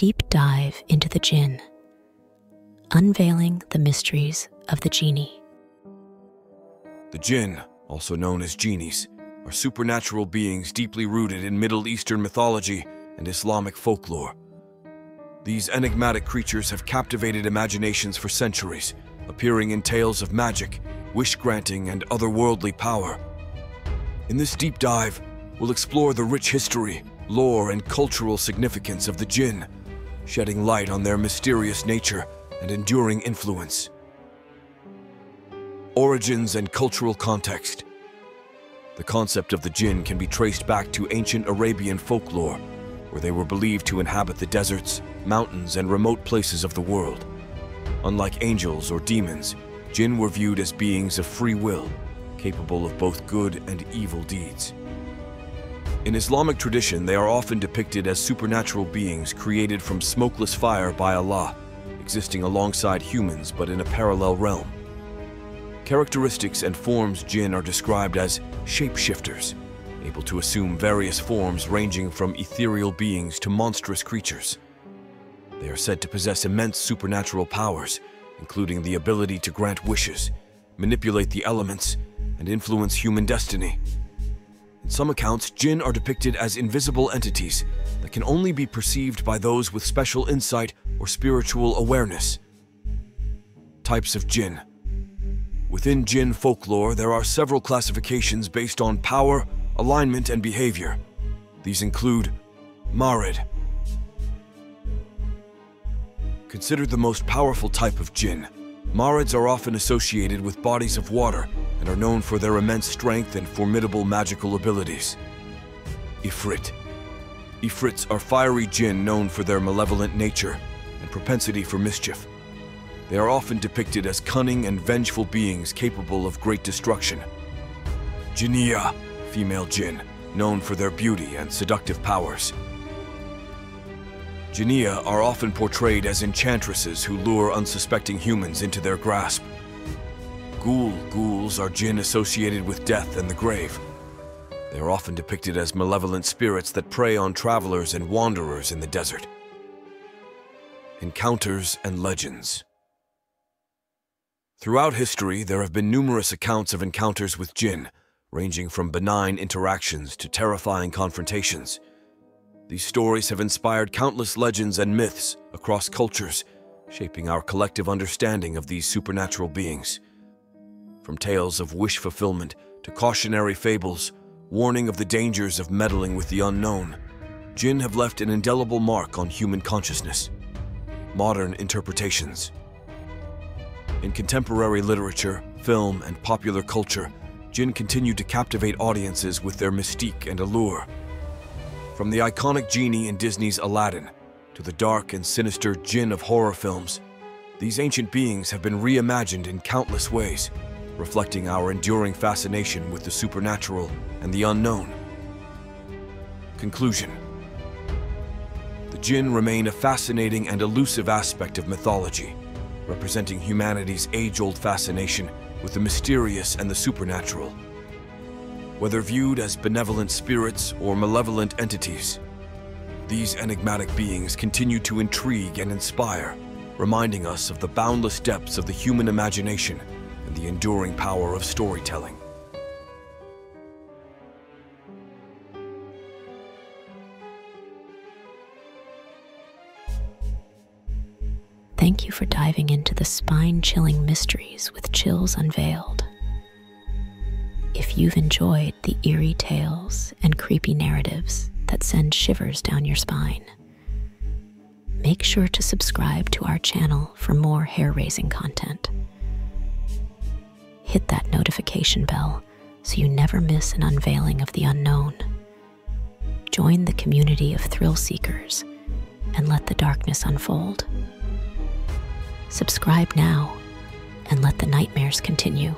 deep dive into the jinn, unveiling the mysteries of the genie. The jinn, also known as genies, are supernatural beings deeply rooted in Middle Eastern mythology and Islamic folklore. These enigmatic creatures have captivated imaginations for centuries, appearing in tales of magic, wish granting, and otherworldly power. In this deep dive, we'll explore the rich history, lore, and cultural significance of the jinn, shedding light on their mysterious nature and enduring influence. Origins and cultural context. The concept of the jinn can be traced back to ancient Arabian folklore, where they were believed to inhabit the deserts, mountains, and remote places of the world. Unlike angels or demons, jinn were viewed as beings of free will, capable of both good and evil deeds. In Islamic tradition, they are often depicted as supernatural beings created from smokeless fire by Allah, existing alongside humans but in a parallel realm. Characteristics and forms jinn are described as shapeshifters, able to assume various forms ranging from ethereal beings to monstrous creatures. They are said to possess immense supernatural powers, including the ability to grant wishes, manipulate the elements, and influence human destiny. In some accounts, jinn are depicted as invisible entities that can only be perceived by those with special insight or spiritual awareness. Types of jinn. Within jinn folklore, there are several classifications based on power, alignment, and behavior. These include Marid, Considered the most powerful type of jinn, Marids are often associated with bodies of water and are known for their immense strength and formidable magical abilities. Ifrit. Ifrits are fiery jinn known for their malevolent nature and propensity for mischief. They are often depicted as cunning and vengeful beings capable of great destruction. Jinniya, female jinn, known for their beauty and seductive powers. Jinniya are often portrayed as enchantresses who lure unsuspecting humans into their grasp. Ghoul ghouls are jinn associated with death and the grave. They are often depicted as malevolent spirits that prey on travelers and wanderers in the desert. Encounters and Legends Throughout history, there have been numerous accounts of encounters with jinn, ranging from benign interactions to terrifying confrontations. These stories have inspired countless legends and myths across cultures, shaping our collective understanding of these supernatural beings. From tales of wish fulfillment to cautionary fables, warning of the dangers of meddling with the unknown, jinn have left an indelible mark on human consciousness. Modern interpretations. In contemporary literature, film, and popular culture, jinn continue to captivate audiences with their mystique and allure. From the iconic genie in Disney's Aladdin to the dark and sinister jinn of horror films, these ancient beings have been reimagined in countless ways, reflecting our enduring fascination with the supernatural and the unknown. Conclusion The jinn remain a fascinating and elusive aspect of mythology, representing humanity's age-old fascination with the mysterious and the supernatural. Whether viewed as benevolent spirits or malevolent entities, these enigmatic beings continue to intrigue and inspire, reminding us of the boundless depths of the human imagination and the enduring power of storytelling. Thank you for diving into the spine chilling mysteries with Chills Unveiled. If you've enjoyed the eerie tales and creepy narratives that send shivers down your spine, make sure to subscribe to our channel for more hair raising content. Hit that notification bell so you never miss an unveiling of the unknown. Join the community of thrill seekers and let the darkness unfold. Subscribe now and let the nightmares continue.